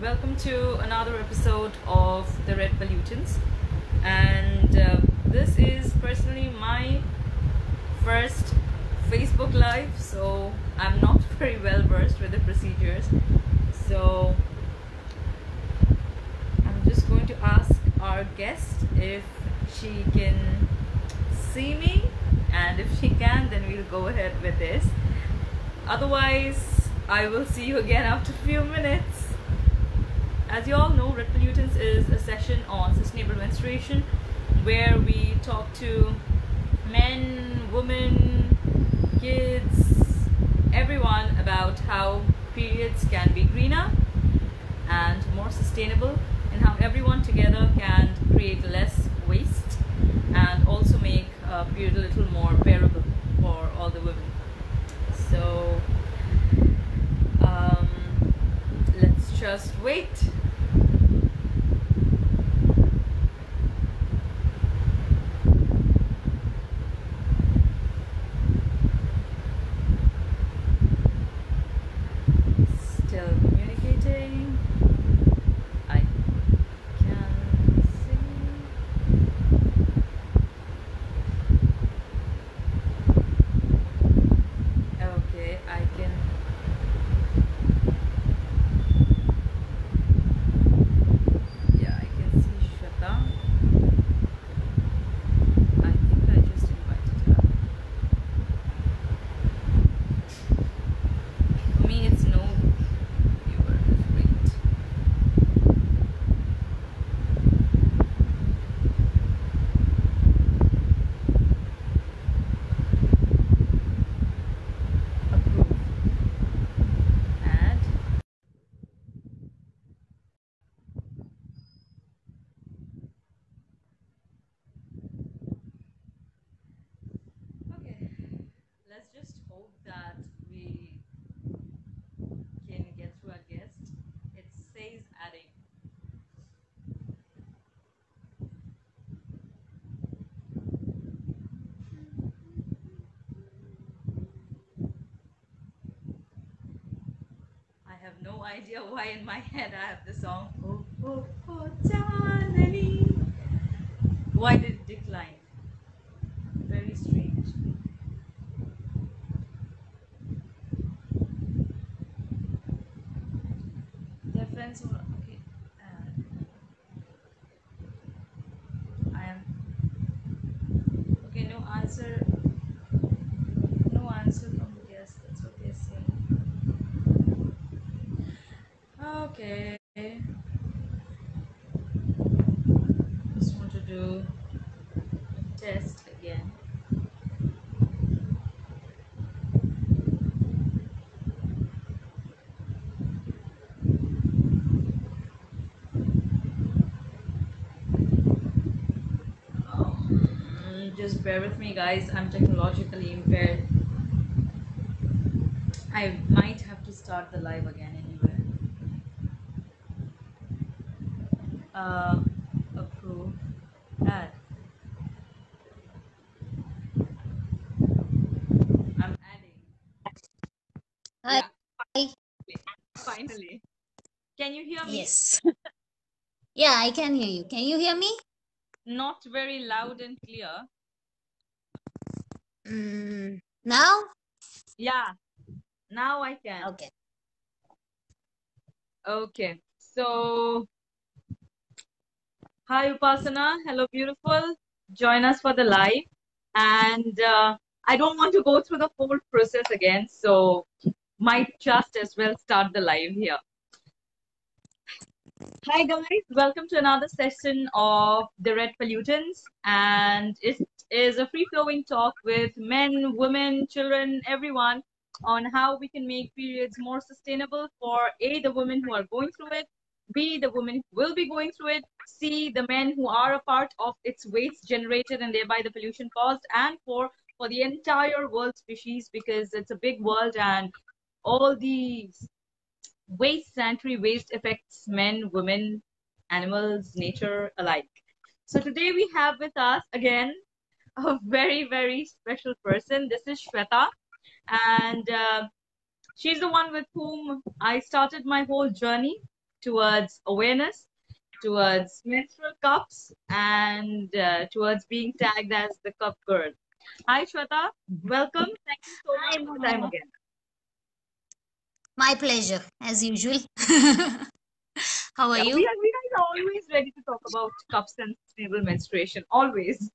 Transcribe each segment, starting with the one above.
welcome to another episode of The Red Pollutants. And uh, this is personally my first Facebook Live, so I'm not very well versed with the procedures. So I'm just going to ask our guest if she can see me, and if she can, then we'll go ahead with this. Otherwise, I will see you again after a few minutes. As you all know, Red Pollutants is a session on sustainable menstruation where we talk to men, women, kids, everyone about how periods can be greener and more sustainable and how everyone together can create less waste and also make uh, period a little more bearable for all the women. So um, let's just wait. Still communicating. I can see. Okay, I can. Yeah, I can see Shweta. I think I just invited her. For me, it's no viewer. Wait. Approve. Add. Okay, let's just hope that we can get through our guest. It says adding. I have no idea why in my head I have the song. Oh, oh, oh. Why did it decline? Very strange. Difference or okay. Uh, I am okay. No answer. No answer from the guest. That's what they're saying. Okay. Just want to do test again. Um, just bear with me, guys. I'm technologically impaired. I might have to start the live again anyway. Uh, approve. Add. I'm adding. Hi. Yeah, finally. Can you hear me? Yes. Yeah, I can hear you. Can you hear me? Not very loud and clear. Mm, now? Yeah, now I can. Okay. Okay, so hi Upasana, hello beautiful. Join us for the live. And uh, I don't want to go through the whole process again, so might just as well start the live here. Hi guys, welcome to another session of the Red Pollutants, and it is a free-flowing talk with men, women, children, everyone on how we can make periods more sustainable for A, the women who are going through it, B, the women who will be going through it, C, the men who are a part of its waste generated and thereby the pollution caused, and for for the entire world species because it's a big world and all these waste, sanitary waste affects men, women, animals, nature alike. So today we have with us again a very, very special person. This is Shweta, and uh, she's the one with whom I started my whole journey towards awareness, towards menstrual cups, and uh, towards being tagged as the cup girl. Hi, Shweta. Welcome. Thank you so much Hi, for time again. My pleasure, as usual. How are Yeah, you? we, are, we are always ready to talk about cups and sustainable menstruation. Always.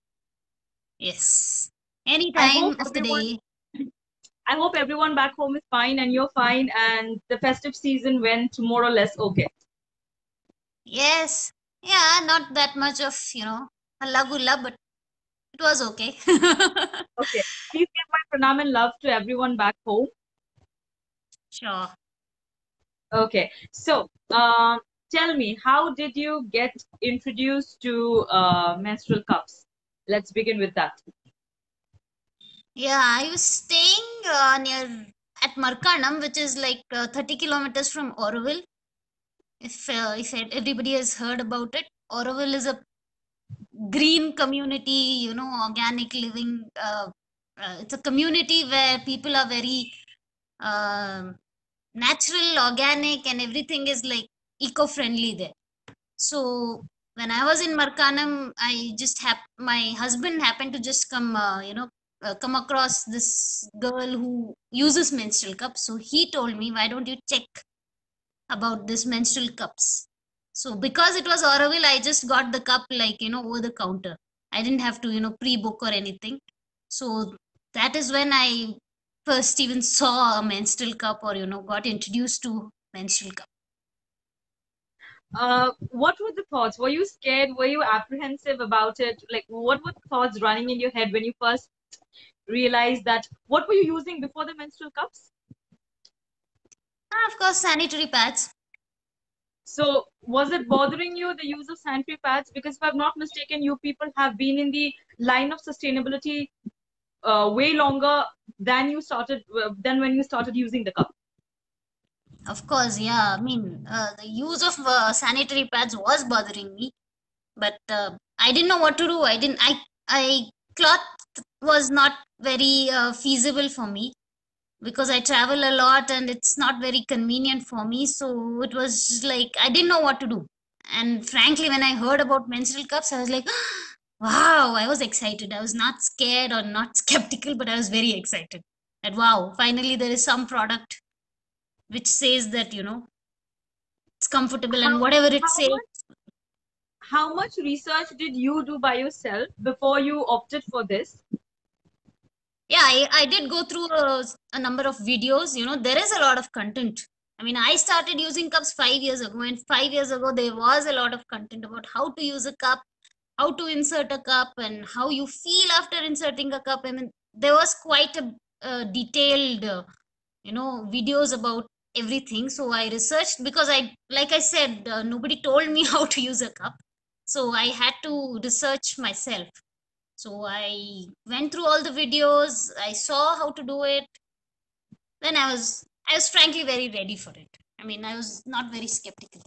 Yes. Any time of the day. I hope everyone back home is fine and you're fine and the festive season went more or less okay. Yes. Yeah, not that much of, you know, halla gulla, but it was okay. Okay. Please give my pranam and love to everyone back home. Sure. Okay. So, um, tell me, how did you get introduced to uh, menstrual cups? Let's begin with that. Yeah, I was staying uh, near at Markanam, which is like uh, 30 kilometers from Auroville. If uh, if everybody has heard about it, Auroville is a green community, you know, organic living. Uh, uh, it's a community where people are very um natural, organic, and everything is like eco-friendly there. So when I was in Markanam, I just hap- my husband happened to just come, uh, you know, uh, come across this girl who uses menstrual cups. So he told me, why don't you check about this menstrual cups? So because it was Auroville, I just got the cup like you know over the counter. I didn't have to you know pre-book or anything. So that is when I first even saw a menstrual cup or you know got introduced to menstrual cup. Uh, what were the thoughts? Were you scared? Were you apprehensive about it? Like, what were the thoughts running in your head when you first realized that? What were you using before the menstrual cups? Ah, of course, sanitary pads. So, was it bothering you the use of sanitary pads? Because if I'm not mistaken, you people have been in the line of sustainability uh, way longer than you started uh, than when you started using the cup. Of course, yeah. I mean, uh, the use of uh, sanitary pads was bothering me, but uh, I didn't know what to do. I didn't. I I cloth was not very uh, feasible for me because I travel a lot and it's not very convenient for me. So it was like I didn't know what to do. And frankly, when I heard about menstrual cups, I was like, wow, I was excited. I was not scared or not skeptical, but I was very excited. That wow, finally there is some product which says that, you know, it's comfortable and How, whatever it says. much how much research did you do by yourself before you opted for this? Yeah, I, I did go through a, a number of videos. You know, there is a lot of content. I mean, I started using cups five years ago, and five years ago, there was a lot of content about how to use a cup, how to insert a cup, and how you feel after inserting a cup. I mean, there was quite a, a detailed, uh, you know, videos about everything. So I researched because I, like I said, uh, nobody told me how to use a cup. So I had to research myself. So I went through all the videos, I saw how to do it. Then I was I was frankly very ready for it. I mean, I was not very skeptical.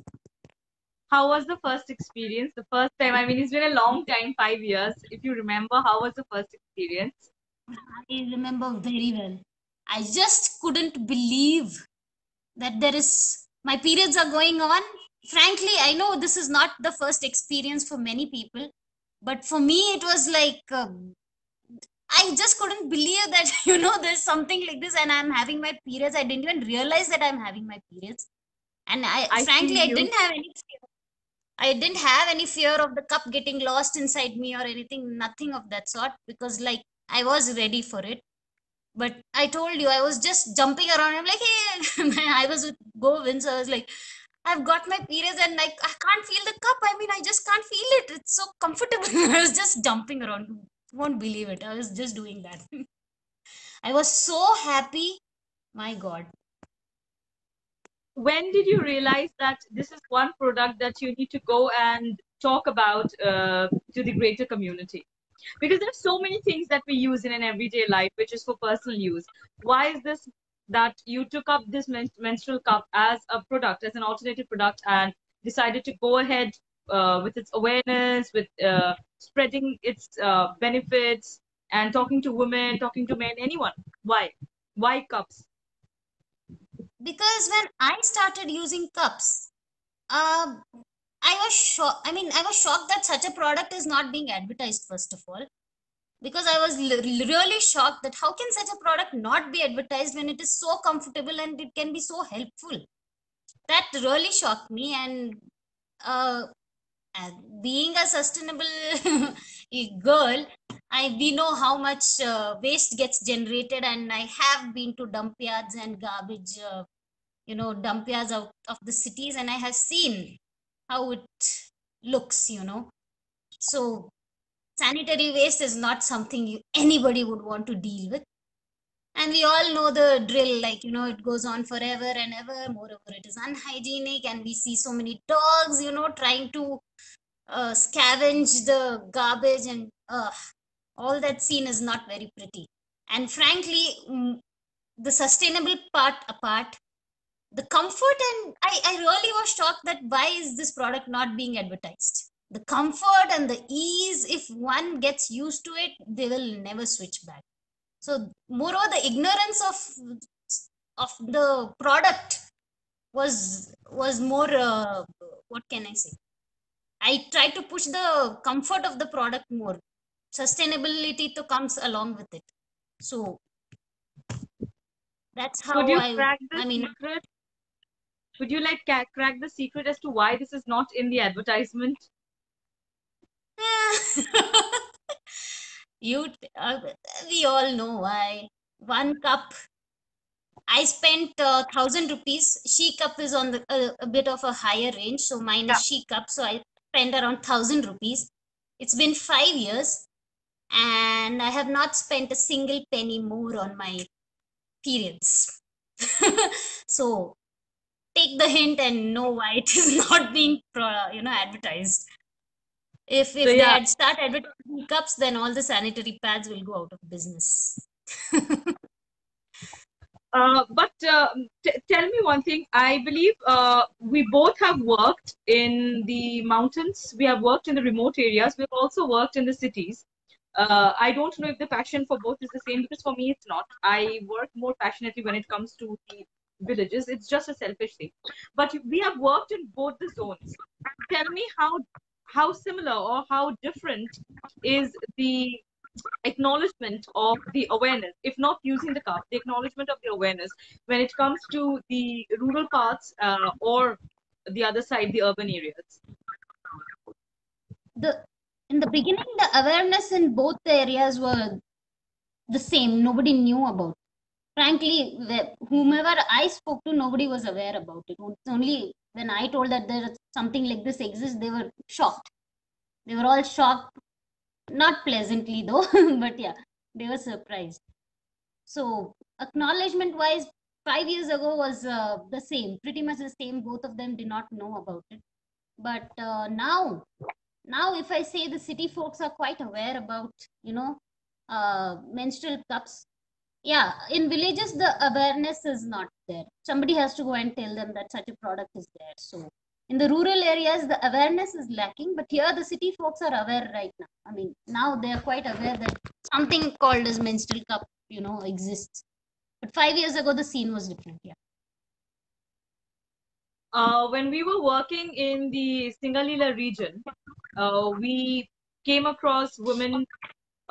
How was the first experience? The first time, I mean, it's been a long time, five years. If you remember, how was the first experience? I remember very well. I just couldn't believe that there is my periods are going on. Frankly, I know this is not the first experience for many people, but for me, it was like um, I just couldn't believe that you know there's something like this, and I'm having my periods. I didn't even realize that I'm having my periods, and I, I frankly I didn't have any fear. I didn't have any fear of the cup getting lost inside me or anything. Nothing of that sort because like I was ready for it. But I told you I was just jumping around. I'm like, hey, I was with Govind, so I was like, I've got my periods and like I can't feel the cup. I mean, I just can't feel it. It's so comfortable. I was just jumping around. You won't believe it. I was just doing that. I was so happy. My God. When did you realize that this is one product that you need to go and talk about uh, to the greater community? Because there's so many things that we use in an everyday life, which is for personal use. Why is this that you took up this men- menstrual cup as a product, as an alternative product, and decided to go ahead uh, with its awareness, with uh, spreading its uh, benefits, and talking to women, talking to men, anyone? Why? Why cups? Because when I started using cups, uh, I was shocked. I mean, I was shocked that such a product is not being advertised, first of all. Because I was really shocked that how can such a product not be advertised when it is so comfortable and it can be so helpful? That really shocked me. And uh, being a sustainable girl, I we know how much uh, waste gets generated, and I have been to dump yards and garbage, uh, you know, dump yards out of the cities, and I have seen how it looks, you know. So, sanitary waste is not something you, anybody would want to deal with. And we all know the drill, like, you know, it goes on forever and ever. Moreover, it is unhygienic, and we see so many dogs, you know, trying to uh, scavenge the garbage, and uh, all that scene is not very pretty. And frankly, mm, the sustainable part apart, the comfort and I, I really was shocked that why is this product not being advertised? The comfort and the ease if one gets used to it they will never switch back. So moreover the ignorance of of the product was was more uh, what can i say? I try to push the comfort of the product more. Sustainability to comes along with it. So that's how Could you I, crack the I mean secret? Would you like crack the secret as to why this is not in the advertisement? you uh, we all know why. One cup. I spent uh, 1000 rupees. She cup is on the uh, a bit of a higher range so mine Yeah. is she cup so i spent around 1000 rupees. It's been 5 years and i have not spent a single penny more on my periods. So take the hint and know why it is not being you know advertised if if So, they had start advertising cups then all the sanitary pads will go out of business Uh, but uh, t- tell me one thing. I believe uh, we both have worked in the mountains. We have worked in the remote areas. We've also worked in the cities. Uh, I don't know if the passion for both is the same because for me it's not. I work more passionately when it comes to the villages. It's just a selfish thing. But we have worked in both the zones. Tell me how how similar or how different is the acknowledgement of the awareness, if not using the cup, the acknowledgement of the awareness when it comes to the rural parts uh, or the other side, the urban areas. the in the beginning the awareness in both the areas were the same nobody knew about frankly wh- whomever i spoke to nobody was aware about it. It's only when i told that there is something like this exists they were shocked. They were all shocked. Not pleasantly though but yeah they were surprised. So acknowledgement wise five years ago was uh, the same. Pretty much the same. Both of them did not know about it. But uh, now now if i say the city folks are quite aware about you know uh, menstrual cups yeah in villages the awareness is not there. Somebody has to go and tell them that such a product is there. So in the rural areas the awareness is lacking but here the city folks are aware right now. I mean now they are quite aware that something called as menstrual cup you know exists. But five years ago the scene was different yeah. Uh, when we were working in the Singalila region, uh, we came across women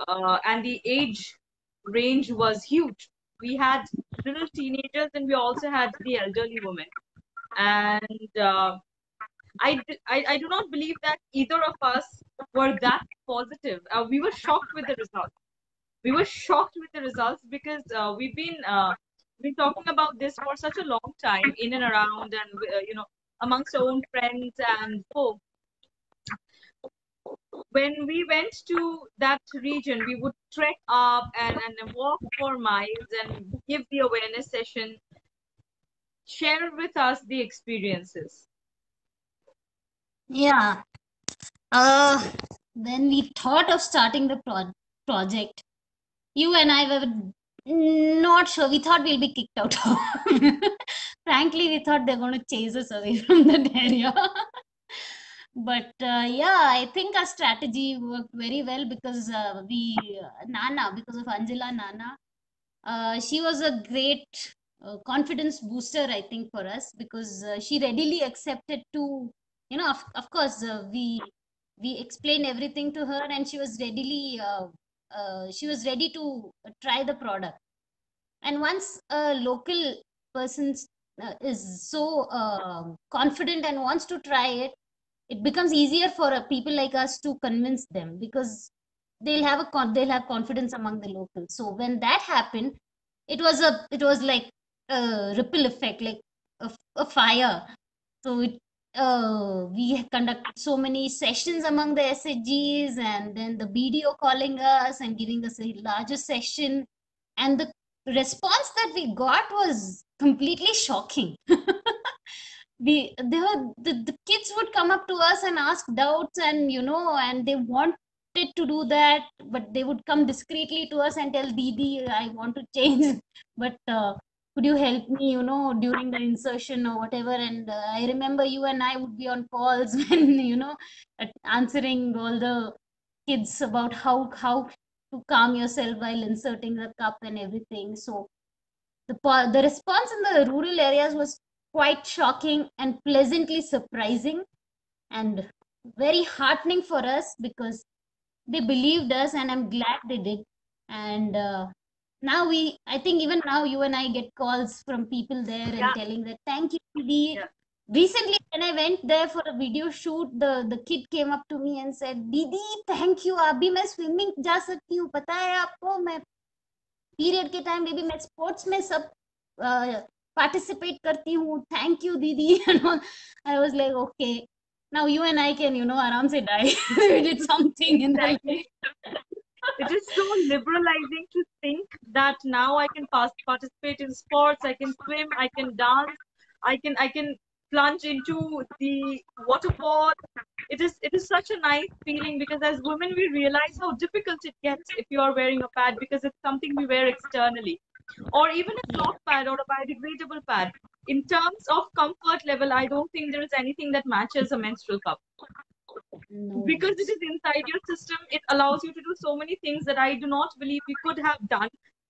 uh, and the age range was huge. We had little teenagers and we also had the elderly women. And uh, I, I, I do not believe that either of us were that positive. Uh, we were shocked with the results. We were shocked with the results because uh, we've been uh, been talking about this for such a long time, in and around, and uh, you know, amongst our own friends and folks. When we went to that region, we would trek up and, and walk for miles and give the awareness session. Share with us the experiences. yeah uh when we thought of starting the pro- project you and i were not sure we thought we'll be kicked out frankly we thought they're going to chase us away from that area but uh, yeah i think our strategy worked very well because uh, we uh, nana because of angela nana. Uh, she was a great uh, confidence booster i think for us because uh, she readily accepted to you know of, of course we we explained everything to her and she was readily she was ready to try the product. And once a local person is so uh, confident and wants to try it it becomes easier for uh, people like us to convince them because they'll have a con- they'll have confidence among the locals so when that happened it was a it was like a ripple effect like a, a fire so it uh, we conducted so many sessions among the SHGs and then the BDO calling us and giving us a larger session. And the response that we got was completely shocking. we they were the, the kids would come up to us and ask doubts and you know and they wanted to do that but they would come discreetly to us and tell didi i want to change. But uh, could you help me you know during the insertion or whatever? And uh, i remember you and i would be on calls when you know answering all the kids about how how to calm yourself while inserting the cup and everything. So the the response in the rural areas was quite shocking and pleasantly surprising and very heartening for us because they believed us and i'm glad they did and uh, now we i think even now you and i get calls from people there and Yeah. telling that thank you Didi. Yeah. recently when i went there for a video shoot the the kid came up to me and said didi thank you अभी मैं swimming जा सकती हूँ पता है आपको मैं period के टाइम में भी मैं स्पोर्ट्स में सब participate karti hu, thank you didi and all. I was like okay now you and I can you know aram se die we did something in that way. it is so liberalizing to think that now I can participate in sports I can swim I can dance I can I can plunge into the waterfall it is it is such a nice feeling because as women we realize how difficult it gets if you are wearing a pad because it's something we wear externally or even a cloth pad or a biodegradable pad. In terms of comfort level, I don't think there is anything that matches a menstrual cup no. because it is inside your system it allows you to do so many things that i do not believe we could have done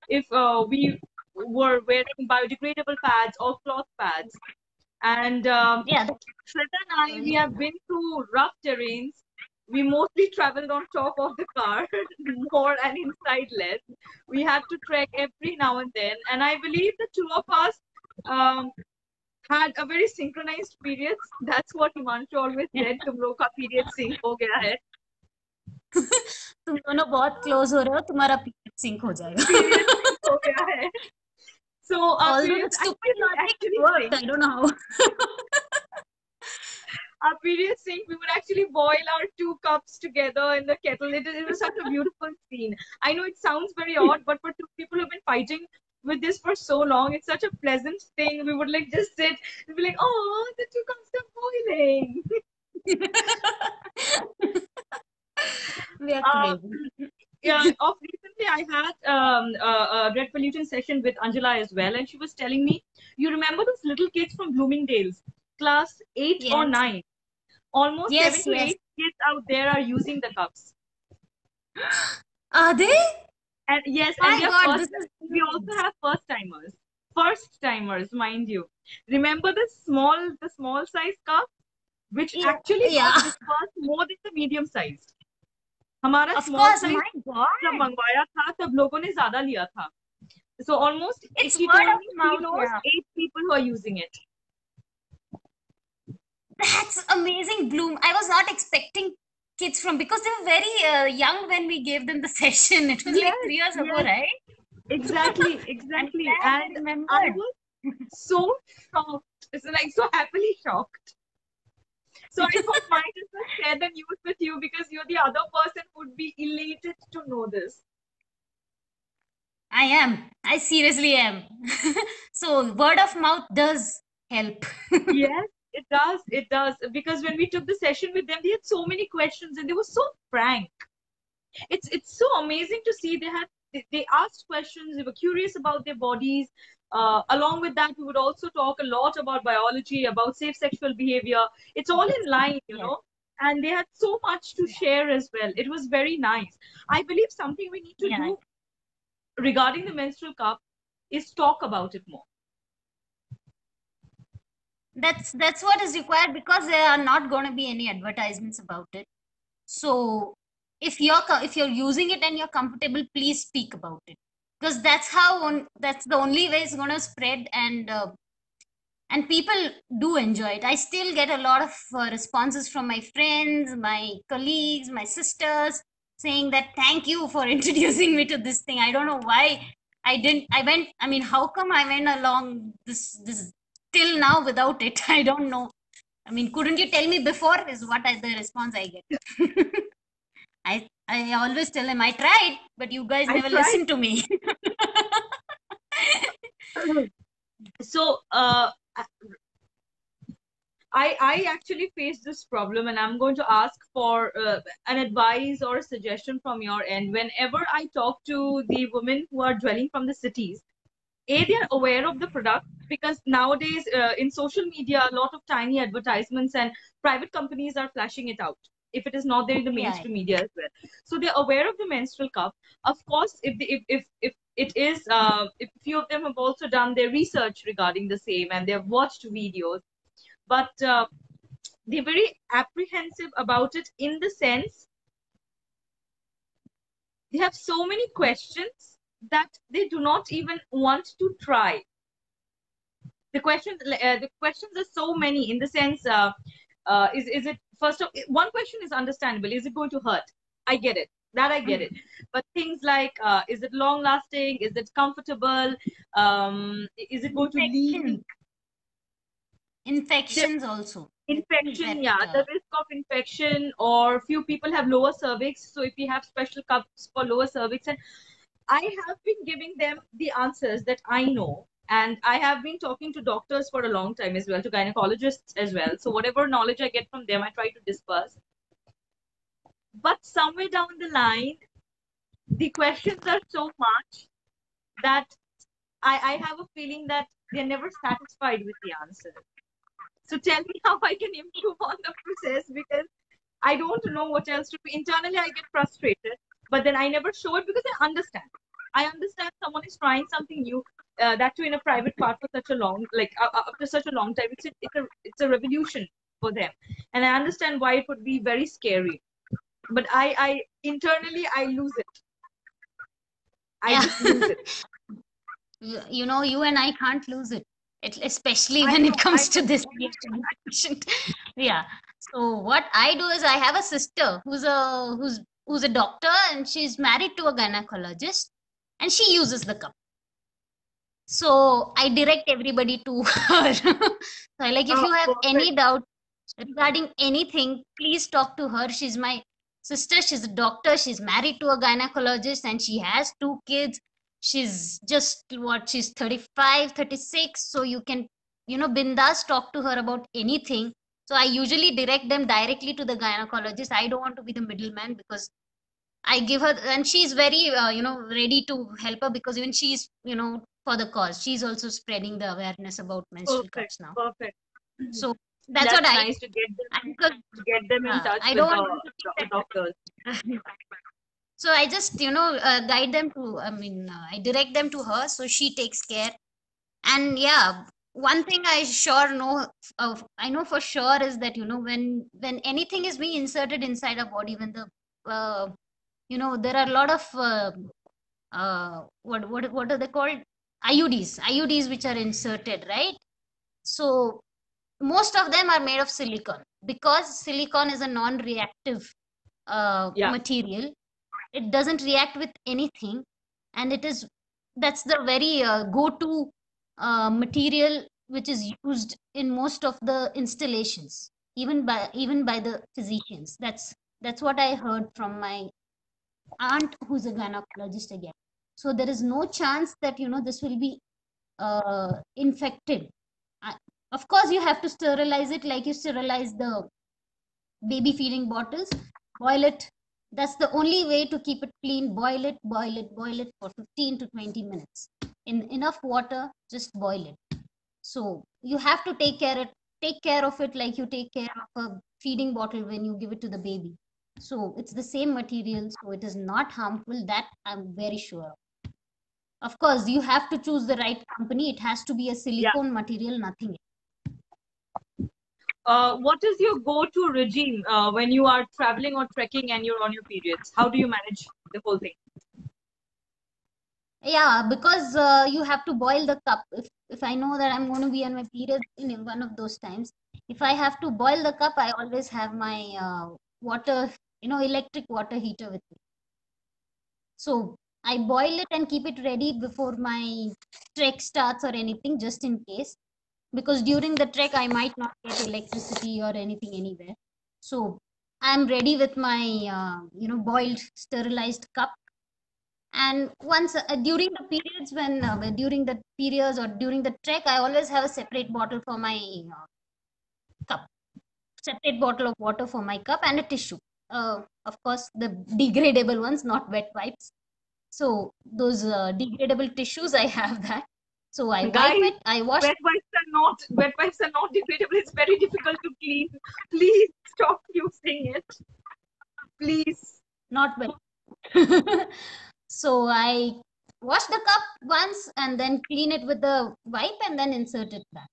if uh, we were wearing biodegradable pads or cloth pads and um, yeah Shweta and i we have been through rough terrains we mostly traveled on top of the car more and inside less we had to trek every now and then and i believe the two of us um, had a very synchronized periods. That's what Himanshu always said. तुम लोग का period sync हो गया है. तुम दोनों बहुत close हो रहे हो तुम्हारा पीरियड सिंक हो जाएगा Period sync हो गया है. So our although the periods stupid actually, logic actually worked Our period sync. We would actually boil our two cups together in the kettle. It, it was such a beautiful scene. I know it sounds very odd, but for two people who've been fighting with this for so long, it's such a pleasant thing. We would like just sit and be like, oh, the two cups are boiling. we are Uh, yeah, of recently I had um, a, a red pollution session with Angela as well, and she was telling me, you remember those little kids from Bloomingdale's, class eight or Yes. nine? Almost Yes, seven to yes. eight kids out there are using the cups. are they And yes, my and we, are god first, this is we also have first timers. First timers, mind you. Remember the small, the small size cup, which Yeah, actually yeah. was dispersed more than the medium sized. हमारा of small course size my जब god मंगवाया था तब लोगों ने ज्यादा लिया था so almost It's she word told of me she mouth, knows yeah. eight people who are using it That's amazing, Bloom. I was not expecting kids from because they were very uh, young when we gave them the session. It was like three years ago, right? exactly exactly and I was so shocked it's like so happily shocked so I thought might as share the news with you because you're the other person who would be elated to know this I am. I seriously am. so word of mouth does help. yes it does it does. Because when we took the session with them they had so many questions and they were so frank. It's it's so amazing to see they had they, they asked questions they were curious about their bodies. Uh, along with that we would also talk a lot about biology about safe sexual behavior. It's all in line you know. And they had so much to share as well. It was very nice. I believe something we need to Yeah. do regarding the menstrual cup is talk about it more that's that's what is required because there are not going to be any advertisements about it. So if you're if you're using it and you're comfortable please speak about it. Because that's how on, that's the only way it's going to spread and uh, and people do enjoy it. I still get a lot of uh, responses from my friends my colleagues my sisters saying that thank you for introducing me to this thing. I don't know why i didn't i went i mean how come i went along this this till now without it i don't know i mean couldn't you tell me before is what I, the response i get i i always tell them i tried but you guys I never tried. listen to me so uh, I I actually face this problem, and I'm going to ask for uh, an advice or a suggestion from your end. Whenever I talk to the women who are dwelling from the cities, a they are aware of the product because nowadays uh, in social media, a lot of tiny advertisements and private companies are flashing it out. If it is not there in the Yeah. mainstream media as well, so they're aware of the menstrual cup. Of course, if the, if if if it is, uh, if few of them have also done their research regarding the same and they've watched videos but uh, they're very apprehensive about it in the sense they have so many questions that they do not even want to try. The questions uh, the questions are so many in the sense uh, uh, is is it first of one question is understandable. Is it going to hurt? I get it. That i get it. But things like uh, is it long lasting is it comfortable? Um, is it going to leave? Infection. infections also. infection yeah the risk of infection or few people have lower cervix. So if we have special cups for lower cervix and i have been giving them the answers that i know and i have been talking to doctors for a long time as well to gynecologists as well. So whatever knowledge i get from them i try to disperse. But somewhere down the line the questions are so much that i i have a feeling that they're never satisfied with the answer. So tell me how I can improve on the process because I don't know what else to do. Internally, I get frustrated, but then I never show it because I understand. I understand someone is trying something new, uh, that too in a private part for such a long, like uh, uh, after such a long time. It's a, it's a it's a revolution for them, and I understand why it would be very scary. But I I internally I lose it. I Yeah. lose it. you you know you and i can't lose it, it especially when know, it comes I to this yeah so what i do is i have a sister who's a who's who's a doctor and she's married to a gynecologist and she uses the cup. So i direct everybody to her. So I like if Oh, you have any doubt regarding anything please talk to her. She's my sister she's a doctor she's married to a gynecologist and she has two kids. She's just what she's 35 36 so you can you know bindas talk to her about anything so i usually direct them directly to the gynecologist i don't want to be the middleman because i give her and she's very uh, you know ready to help her because even she's you know for the cause she's also spreading the awareness about menstrual Perfect. cups now Perfect. so that's, what i nice to get them I- because get them in Yeah, touch I don't the want them to do- think doctors. so i just you know uh, guide them to i mean uh, i direct them to her so she takes care and yeah one thing i sure know of i know for sure is that you know when when anything is being inserted inside our body when the uh, you know there are a lot of uh, uh, what what what are they called? Iuds iuds which are inserted right? So most of them are made of silicon. Because silicon is a non-reactive uh, Yeah. material it doesn't react with anything. And it is that's the very uh, go-to uh, material which is used in most of the installations even by even by the physicians. That's that's what i heard from my aunt who's a gynecologist again. So there is no chance that you know this will be uh, infected. Of course you have to sterilize it like you sterilize the baby feeding bottles boil it. That's the only way to keep it clean boil it boil it boil it for 15 to 20 minutes in enough water just boil it so you have to take care it take care of it like you take care of a feeding bottle when you give it to the baby so it's the same material so it is not harmful that i'm very sure of course you have to choose the right company it has to be a silicone material nothing else. uh, what is your go-to regime uh, when you are traveling or trekking and you're on your periods? How do you manage the whole thing? Yeah, because uh, you have to boil the cup. If if I know that I'm going to be on my period in one of those times, if I have to boil the cup, I always have my uh, water, you know, electric water heater with me. So I boil it and keep it ready before my trek starts or anything, just in case. Because during the trek, I might not get electricity or anything anywhere. So I'm ready with my, uh, you know, boiled, sterilized cup. And once uh, during the periods when, uh, during the periods or during the trek, I always have a separate bottle for my uh, cup, separate bottle of water for my cup and a tissue. Uh, of course, the degradable ones, not wet wipes. So those uh, degradable tissues, I have that. So I Guys, wipe it. I wash. Wet wipes are not wet wipes are not degradable. It's very difficult to clean. Please stop using it. Please. not wet. so I wash the cup once and then clean it with the wipe and then insert it back.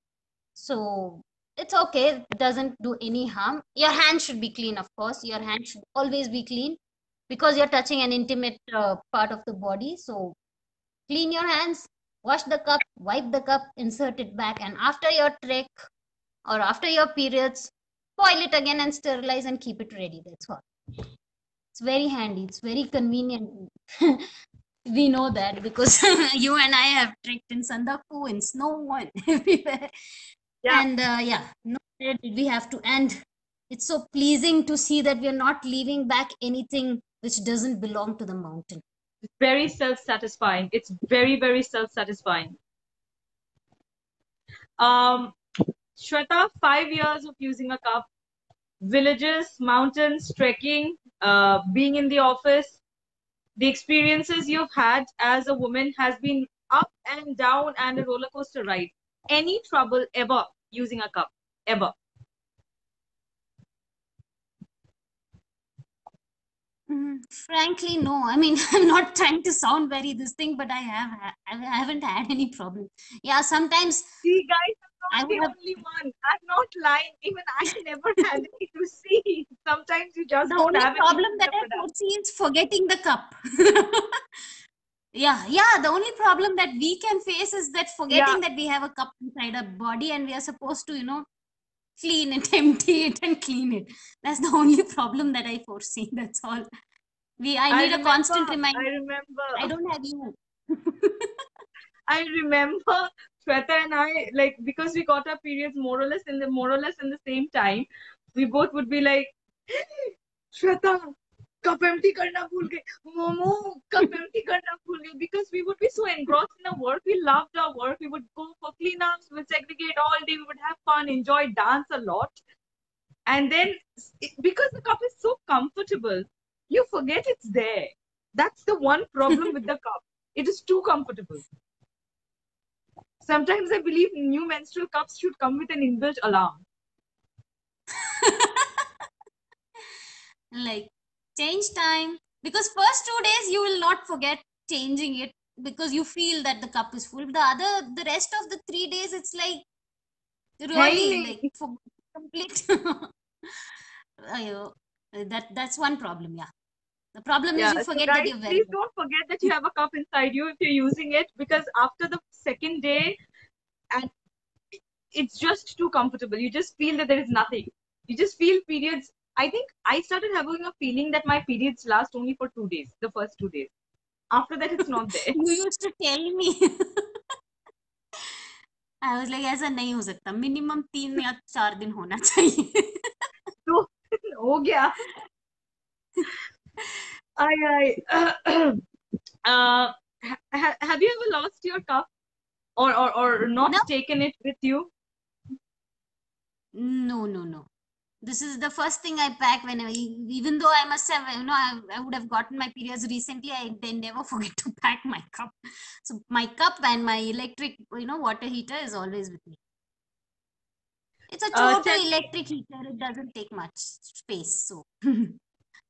So it's okay. It doesn't do any harm. Your hand should be clean, of course. Your hand should always be clean because you're touching an intimate uh, part of the body. So clean your hands, wash the cup, wipe the cup, insert it back, and after your trek or after your periods, boil it again and sterilize and keep it ready. That's all. It's very handy. It's very convenient. we know that because you and I have trekked in Sandakphu, in snow, one everywhere. Yeah. And uh, yeah, no where did we have to end. It's so pleasing to see that we are not leaving back anything which doesn't belong to the mountain. It's very self-satisfying. It's very, very self-satisfying. Um, Shweta, five years of using a cup, villages, mountains, trekking, uh, being in the office, the experiences you've had as a woman has been up and down and a roller coaster ride. Any trouble ever using a cup? Ever? Mm, frankly, no. I mean, I'm not trying to sound very this thing, but I have I haven't had any problem. Yeah, sometimes See, guys, I'm I the have- only one. I'm not lying. Even I never had it to see. Sometimes you just the don't only have problem that I foresee is forgetting the cup. yeah, yeah. The only problem that we can face is that forgetting that we have a cup inside our body and we are supposed to, you know, clean it, empty it, and clean it. That's the only problem that I foresee. That's all. We I need a constant reminder. I remember. I don't have you. I remember Shweta and I, like, because we got our periods more or less in the more or less in the same time, we both would be like, Shweta, cup empty karna bhul gaye. Momo, cup empty karna bhul gaye. Because we would be so engrossed in our work. We loved our work. We would go for cleanups, we would segregate all day, we would have fun, enjoy, dance a lot. And then, because the cup is so comfortable, you forget it's there. That's the one problem with the cup. It is too comfortable. Sometimes I believe new menstrual cups should come with an inbuilt alarm. like change time because first two days you will not forget changing it because you feel that the cup is full the other the rest of the three days it's like really Really? like for complete that that's one problem yeah the problem is you so forget that you're very please don't forget that you have a cup inside you if you're using it because after the second day, and it's just too comfortable. You just feel that there is nothing. You just feel periods. I think I started having a feeling that my periods last only for two days, the first two days. After that, it's not there. you used to tell me I was like ऐसा नहीं हो सकता minimum तीन या चार दिन होना चाहिए हो गया I, I, uh, ha- have you ever lost your cup or, or, or not No. taken it with you? No, no, no. This is the first thing I pack when I, even though I must have, you know, I, I would have gotten my periods recently, I they never forget to pack my cup. So my cup and my electric, you know, water heater is always with me. It's a Uh, total tell- electric heater. It doesn't take much space. So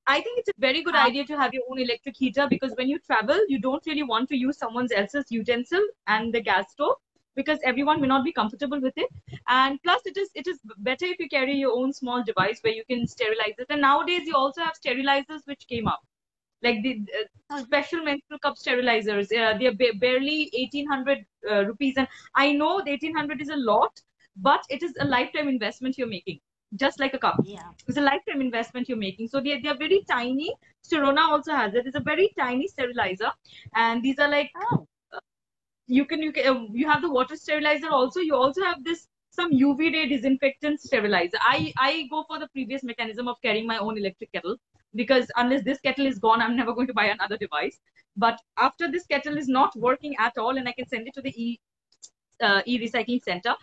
I think it's a very good Ah. idea to have your own electric heater because when you travel, you don't really want to use someone else's utensil and the gas stove. Because everyone may not be comfortable with it. And plus it is it is better if you carry your own small device where you can sterilize it. And nowadays you also have sterilizers which came up. Like the uh, special menstrual cup sterilizers. Uh, they're ba- barely 1800 uh, rupees. And i know the 1800 is a lot but it is a lifetime investment you're making. Just like a cup. Yeah. it's a lifetime investment you're making. So they're, they're very tiny. Sirona also has it. It's a very tiny sterilizer. And these are like Oh. You can you can uh, you have the water sterilizer also. You also have this some uv ray disinfectant sterilizer. I i go for the previous mechanism of carrying my own electric kettle because unless this kettle is gone i'm never going to buy another device. But after this kettle is not working at all and i can send it to the e uh, e recycling center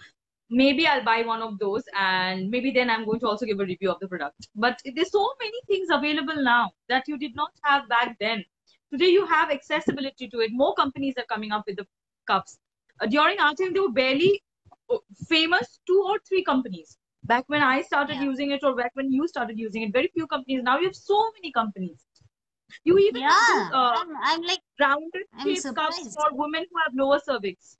maybe i'll buy one of those and maybe then i'm going to also give a review of the product. But there's so many things available now that you did not have back then. Today you have accessibility to it. More companies are coming up with the cups uh, during our time there were barely uh, famous two or three companies back when i started Yeah. using it or back when you started using it very few companies now you have so many companies you even have Yeah. uh, I'm, I'm like, rounded shaped cups for women who have lower cervix.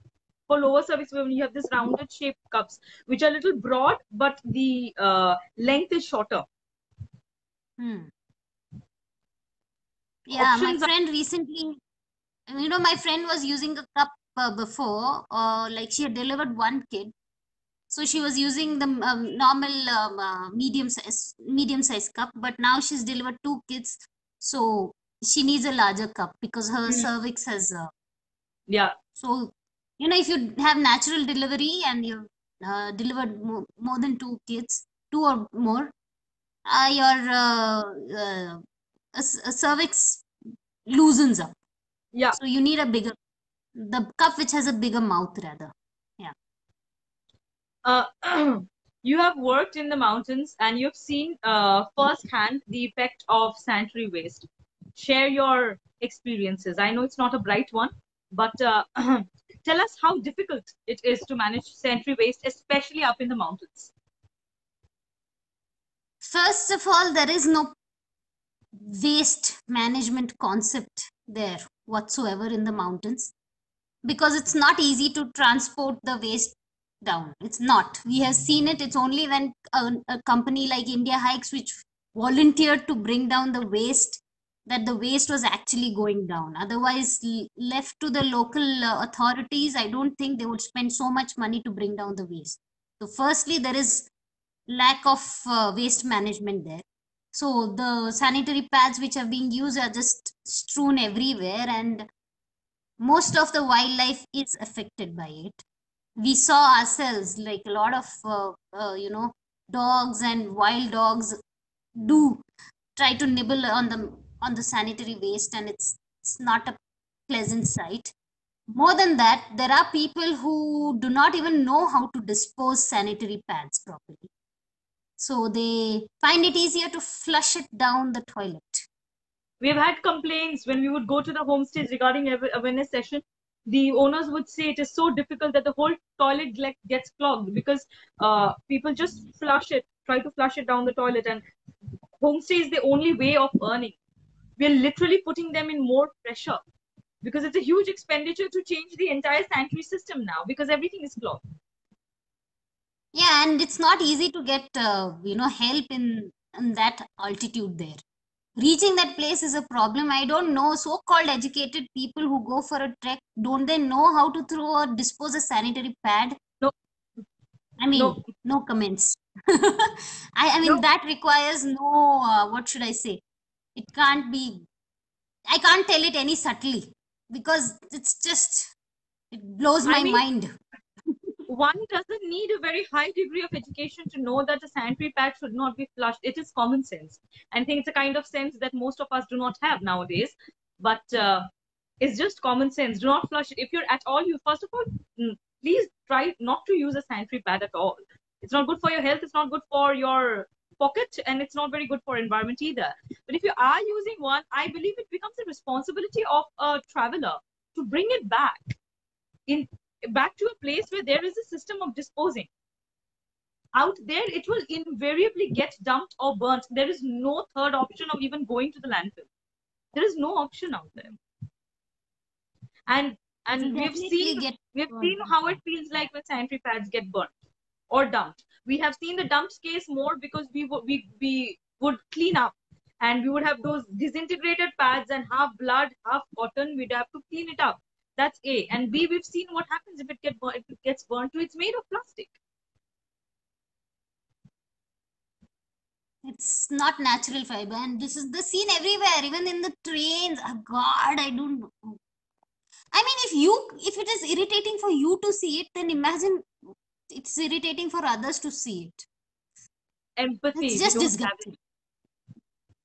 For lower cervix women, you have this rounded shaped cups, which are a little broad, but the uh, length is shorter. hmm. Yeah, my Options are- friend recently, you know, my friend was using a cup before, uh, like she had delivered one kid. So she was using the um, normal um, uh, medium size medium size cup, but now she's delivered two kids, so she needs a larger cup because her Mhm. cervix has. Uh, Yeah, so you know, if you have natural delivery and you've uh, delivered more, more than two kids, two or more, uh, your uh, uh, a a cervix loosens up. yeah. So you need a bigger, the cup which has a bigger mouth rather. Uh, you have worked in the mountains and you've seen uh, firsthand the effect of sanitary waste. Share your experiences. I know it's not a bright one, but uh, tell us how difficult it is to manage sanitary waste, especially up in the mountains. First of all, there is no waste management concept there whatsoever in the mountains because it's not easy to transport the waste down. It's not. We have seen it. It's only when a, a company like India Hikes, which volunteered to bring down the waste, that the waste was actually going down. Otherwise, left to the local uh, authorities, I don't think they would spend so much money to bring down the waste. So, firstly, there is lack of uh, waste management there. So the sanitary pads which are being used are just strewn everywhere, and most of the wildlife is affected by it. We saw ourselves like a lot of uh, uh, you know dogs and wild dogs do try to nibble on the on the sanitary waste, and it's it's not a pleasant sight. More than that, there are people who do not even know how to dispose sanitary pads properly. So they find it easier to flush it down the toilet. We've had complaints when we would go to the homestays regarding awareness session. The owners would say it is so difficult that the whole toilet gets clogged because uh, people just flush it, try to flush it down the toilet, and homestay is the only way of earning. We're literally putting them in more pressure because it's a huge expenditure to change the entire sanitary system now because everything is clogged. Yeah, and it's not easy to get uh, you know help in in that altitude there. Reaching that place is a problem. I don't know. So-called educated people who go for a trek, don't they know how to throw or dispose a sanitary pad? No. I mean, No. no, comments. I, I mean, No. that requires no, uh, what should I say? It can't be, I can't tell it any subtly because it's just, it blows I my mean- mind. One doesn't need a very high degree of education to know that a sanitary pad should not be flushed. It is common sense. I think it's a kind of sense that most of us do not have nowadays. But uh, it's just common sense. Do not flush it. If you're at all, you first of all, mm, please try not to use a sanitary pad at all. It's not good for your health. It's not good for your pocket, and it's not very good for environment either. But if you are using one, I believe it becomes a responsibility of a traveler to bring it back in back to a place where there is a system of disposing. Out there, it will invariably get dumped or burnt. There is no third option of even going to the landfill. There is no option out there. And and we've seen get we've seen how it feels like when sanitary pads get burnt or dumped. We have seen the dumps case more because we would we, we would clean up and we would have those disintegrated pads and half blood, half cotton. We'd have to clean it up. That's A. And B, we've seen what happens if it get if it gets burnt to it's made of plastic. It's not natural fiber, and this is the scene everywhere, even in the trains. Oh God, I don't know. I mean, if you if it is irritating for you to see it, then imagine it's irritating for others to see it. Empathy. It's just disgusting.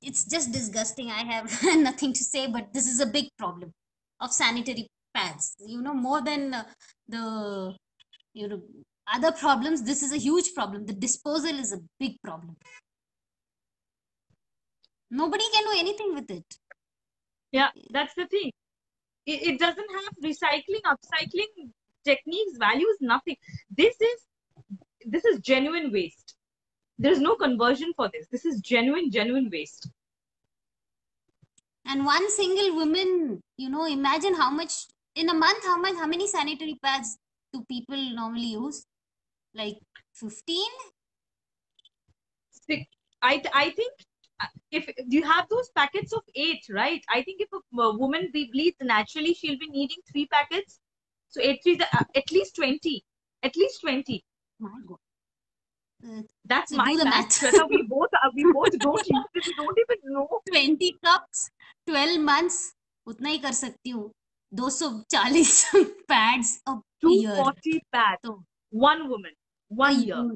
It's just disgusting. I have nothing to say, but this is a big problem of sanitary pads. You know, more than uh, the you know other problems, this is a huge problem. The disposal is a big problem. Nobody can do anything with it. Yeah, that's the thing. It, it doesn't have recycling, upcycling techniques, values, nothing. This is this is genuine waste. There is no conversion for this. This is genuine, genuine waste. And one single woman, you know, imagine how much in a month, how much, how many sanitary pads do people normally use? Like 15? Six- I I think uh, if you have those packets of eight, right? I think if a, a woman be- bleeds naturally, she'll be needing three packets. So eight three, uh, at least twenty. At least twenty. My God. Uh, That's So my do the math. math. Shweta, we both are, we both don't use it. We don't even know. 20 cups, 12 months, उतना ही कर सकती हूँ 240 pads a Two year. forty pads. One woman, one year.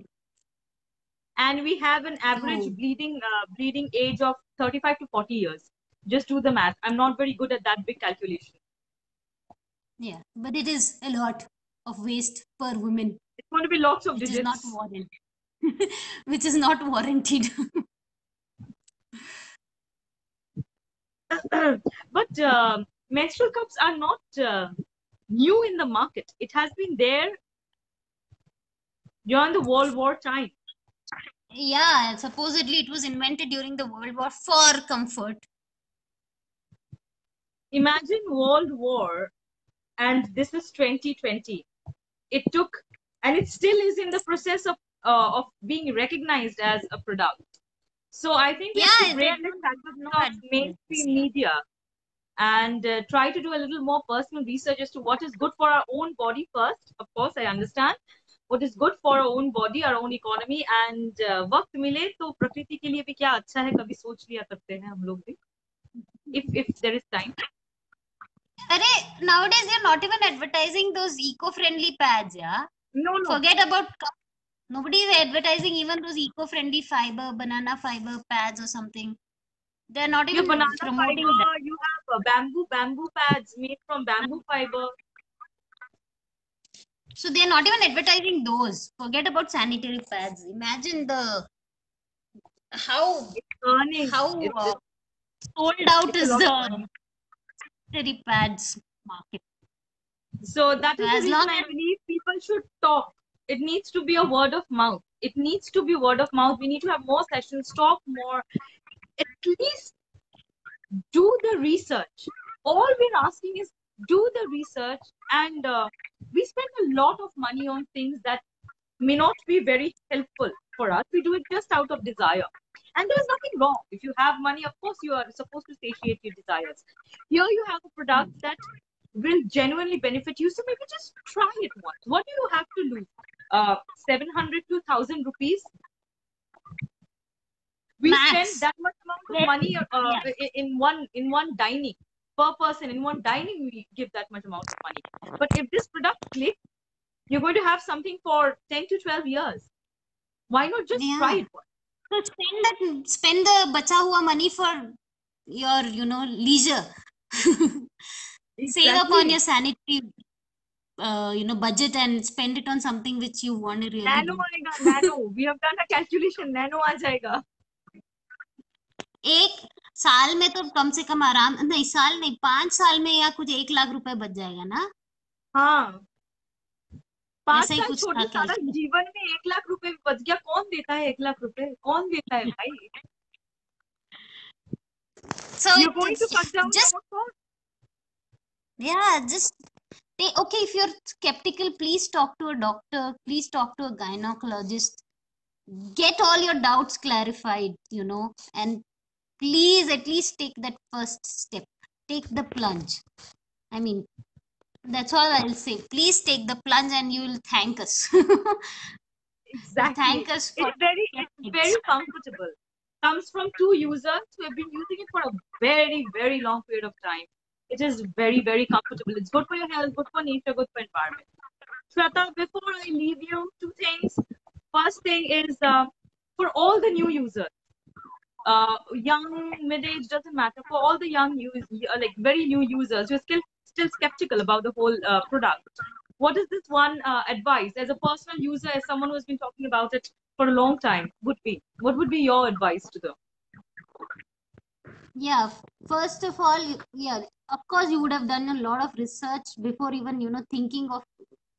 and we have an average Oh. bleeding uh, bleeding age of 35 to 40 years just do the math i'm not very good at that big calculation Yeah, but it is a lot of waste per woman, it's going to be lots of which digits is not warranted. which is not warranted. but uh, menstrual cups are not uh, new in the market. It has been there during the world war time. Yeah, supposedly it was invented during the World War for comfort. imagine world war and this is 2020 it took and it still is in the process of uh, of being recognized as a product. So i think Yeah, to they break this habit no of adverts, mainstream media and uh, try to do a little more personal research as to what is good for our own body first of course i understand what is good for our own body our own economy and uh, वक्त मिले तो प्रकृति के लिए भी क्या अच्छा है कभी सोच लिया करते हैं हम लोग भी if if there is time Arey, nowadays they're not even advertising those eco-friendly pads, yeah. no no Forget about cup. Nobody is advertising even those eco-friendly fiber, banana fiber pads or something. They're not You even have banana promoting fiber, that. you have uh, bamboo bamboo pads made from bamboo fiber. So they're not even advertising those. Forget about sanitary pads. Imagine the how how uh, sold out is the sanitary pads market. So that So is the as reason long I believe people should talk. It needs to be a word of mouth. It needs to be word of mouth. We need to have more sessions, talk more. At least do the research. All we're asking is do the research, and uh, we spend a lot of money on things that may not be very helpful for us. We do it just out of desire. And there's nothing wrong. If you have money, of course, you are supposed to satiate your desires. Here you have a product that will genuinely benefit you. So maybe just try it once. What do you have to lose? Uh, 700 to 1000 rupees we Max. spend that much amount of money uh, in one in one dining per person in one dining we give that much amount of money but if this product clicks you're going to have something for 10 to 12 years why not just yeah. try it once? so spend that spend the bacha hua money for your you know leisure exactly. save up on your sanitary uh, you know budget and spend it on something which you want to really nano, do. Nano, we have done a calculation Nano will jayega एक साल में तो कम से कम आराम नहीं साल नहीं पाँच साल में या कुछ एक लाख रुपए बच जाएगा ना हाँ पाँच साल कुछ छोटे था सारा. जीवन में एक लाख रुपए बच गया कौन देता है एक लाख रुपए कौन देता है भाई so you're going to cut down just yeah just They, okay, if you're skeptical, please talk to a doctor, please talk to a gynecologist. Get all your doubts clarified, you know, and please at least take that first step. Take the plunge. I mean, that's all I'll say. Please take the plunge and you will thank us. Exactly. thank us for It's very, it's very comfortable. Comes from two users who have been using it for a very, very long period of time. It is very, very comfortable. It's good for your health, good for nature, good for environment. Shweta, before I leave you, two things. First thing is uh, for all the new users, uh, young, mid-age doesn't matter. For all the young users, like very new users who are still still skeptical about the whole uh, product, what is this one uh, advice as a personal user, as someone who has been talking about it for a long time, would be? What would be your advice to them? yeah first of all yeah of course you would have done a lot of research before even you know thinking of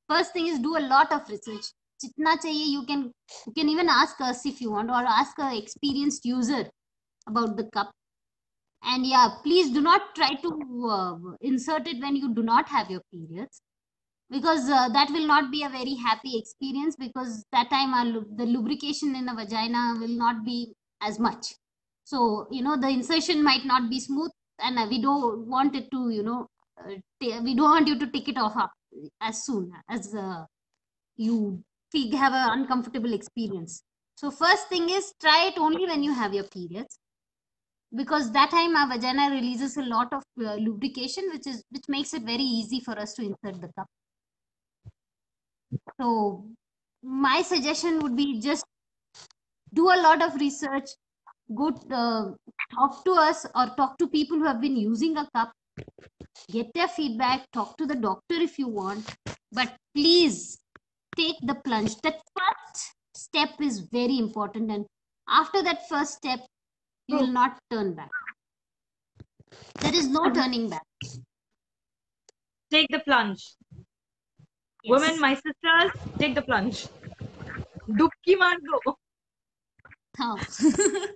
first thing is do a lot of research jitna chahiye you can you can even ask us if you want or ask a experienced user about the cup. And yeah please do not try to uh, insert it when you do not have your periods because uh, that will not be a very happy experience because that time our, the lubrication in the vagina will not be as much. So you know the insertion might not be smooth and uh, we don't want it to you know uh, we don't want you to take it off uh, as soon as you fe- have an uncomfortable experience. So first thing is try it only when you have your periods. Because that time our vagina releases a lot of uh, lubrication which is which makes it very easy for us to insert the cup. So my suggestion would be just do a lot of research. Go uh, talk to us or talk to people who have been using a cup. Get their feedback. Talk to the doctor if you want. But please take the plunge that first step is very important and after that first step you will not turn back there is no turning back Take the plunge. Yes. Women, my sisters, take the plunge. Dubki do. Huh.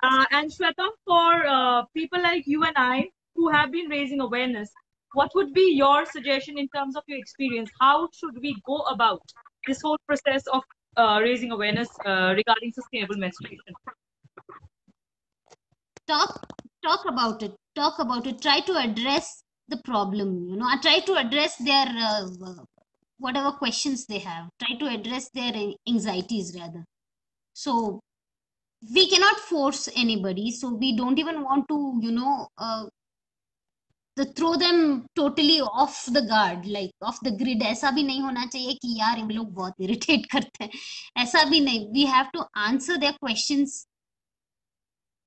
Uh, and Shweta, for uh, people like you and I who have been raising awareness, what would be your suggestion in terms of your experience? How should we go about this whole process of uh, raising awareness uh, regarding sustainable menstruation? talk talk about it talk about it try to address the problem you know I try to address their uh, whatever questions they have try to address their anxieties rather so we cannot force anybody so we don't even want to you know uh, the throw them totally off the guard like off the grid ऐसा भी नहीं होना चाहिए कि यार इन लोग बहुत irritate करते हैं ऐसा भी नहीं we have to answer their questions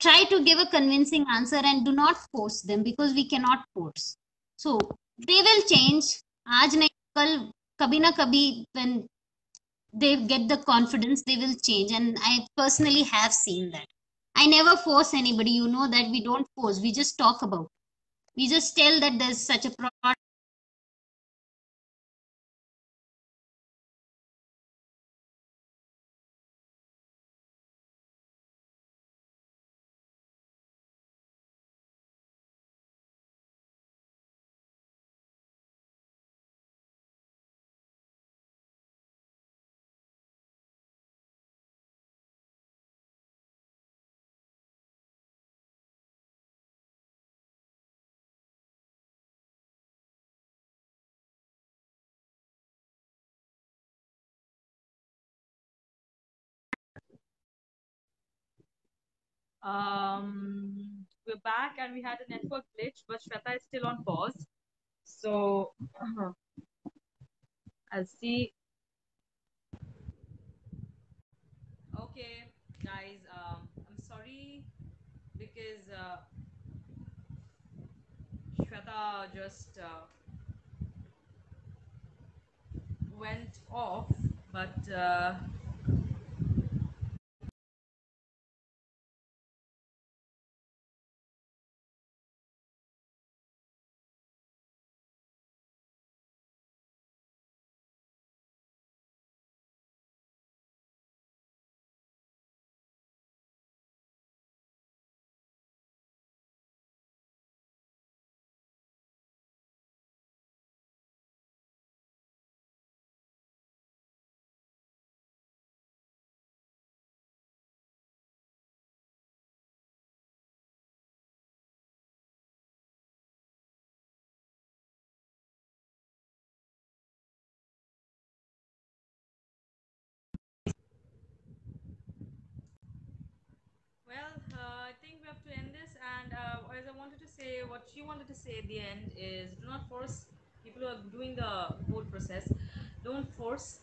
try to give a convincing answer and do not force them because we cannot force so they will change आज नहीं कल कभी ना कभी when they get the confidence they will change and i personally have seen that i never force anybody you know that we don't force we just talk about we just tell that there's such a product Um, we're back and we had a network glitch, but Shweta is still on pause. So I'll see. Okay, guys, um, I'm sorry because uh, Shweta just uh, went off, but uh, up to end this, and uh, as I wanted to say, what she wanted to say at the end is do not force people who are doing the vote process. Don't force.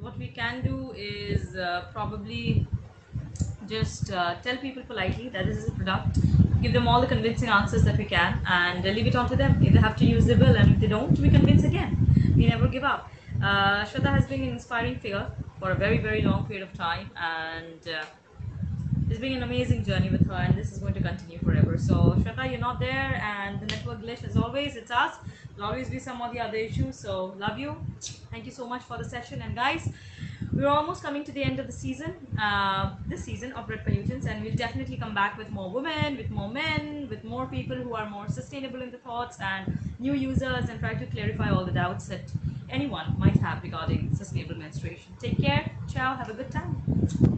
What we can do is uh, probably just uh, tell people politely that this is a product, give them all the convincing answers that we can, and leave it on to them. If they have to use the bill, and if they don't, we convince again. We never give up. Uh, has been an inspiring figure for a very, very long period of time, and uh, it's been an amazing journey with her, and this is going to continue forever. So, Shraddha, you're not there, and the network glitch, as always, it's us. There'll always be some of the other issues. So, love you. Thank you so much for the session, and guys, we're almost coming to the end of the season, uh, this season of Red Pollutants, and we'll definitely come back with more women, with more men, with more people who are more sustainable in the thoughts and new users, and try to clarify all the doubts that anyone might have regarding sustainable menstruation. Take care. Ciao. Have a good time.